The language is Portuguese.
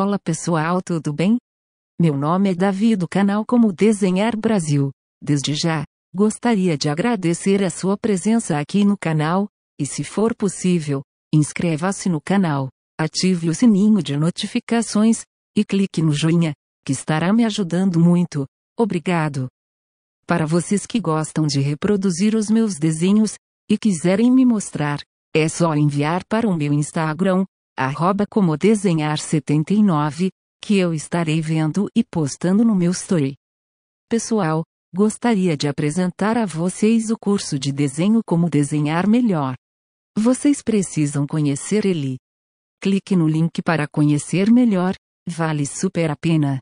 Olá pessoal, tudo bem? Meu nome é Davi do canal Como Desenhar Brasil. Desde já, gostaria de agradecer a sua presença aqui no canal, e se for possível, inscreva-se no canal, ative o sininho de notificações, e clique no joinha, que estará me ajudando muito. Obrigado. Para vocês que gostam de reproduzir os meus desenhos, e quiserem me mostrar, é só enviar para o meu Instagram, arroba como desenhar 79, que eu estarei vendo e postando no meu story. Pessoal, gostaria de apresentar a vocês o curso de desenho Como Desenhar Melhor. Vocês precisam conhecer ele. Clique no link para conhecer melhor, vale super a pena.